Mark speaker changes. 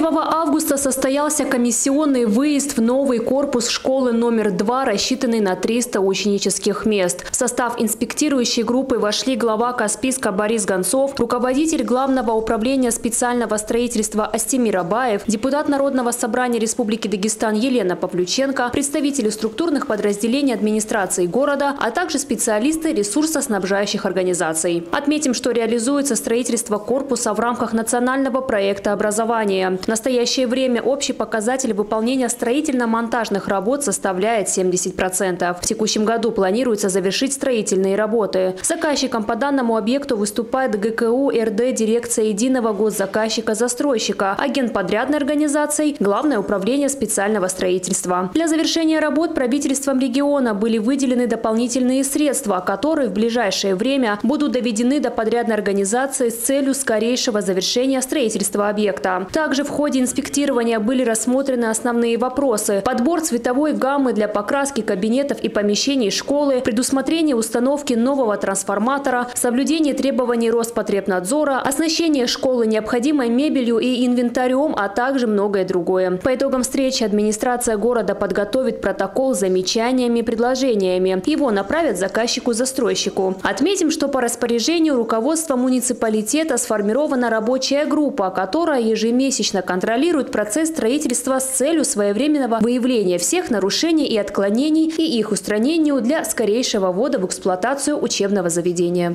Speaker 1: 1 августа состоялся комиссионный выезд в новый корпус школы номер 2, рассчитанный на 300 ученических мест. В состав инспектирующей группы вошли глава Каспийска Борис Гонцов, руководитель Главного управления специального строительства Астемир Абаев, депутат Народного собрания Республики Дагестан Елена Павлюченко, представители структурных подразделений администрации города, а также специалисты ресурсоснабжающих организаций. Отметим, что реализуется строительство корпуса в рамках национального проекта образования настоящее время общий показатель выполнения строительно-монтажных работ составляет 70%. В текущем году планируется завершить строительные работы. Заказчиком по данному объекту выступает ГКУ РД дирекция единого госзаказчика-застройщика, агент подрядной организации, Главное управление специального строительства. Для завершения работ правительством региона были выделены дополнительные средства, которые в ближайшее время будут доведены до подрядной организации с целью скорейшего завершения строительства объекта. Также в ходе инспектирования были рассмотрены основные вопросы. Подбор цветовой гаммы для покраски кабинетов и помещений школы, предусмотрение установки нового трансформатора, соблюдение требований Роспотребнадзора, оснащение школы необходимой мебелью и инвентарем, а также многое другое. По итогам встречи администрация города подготовит протокол с замечаниями и предложениями. Его направят заказчику-застройщику. Отметим, что по распоряжению руководства муниципалитета сформирована рабочая группа, которая ежемесячно контролирует процесс строительства с целью своевременного выявления всех нарушений и отклонений и их устранению для скорейшего ввода в эксплуатацию учебного заведения.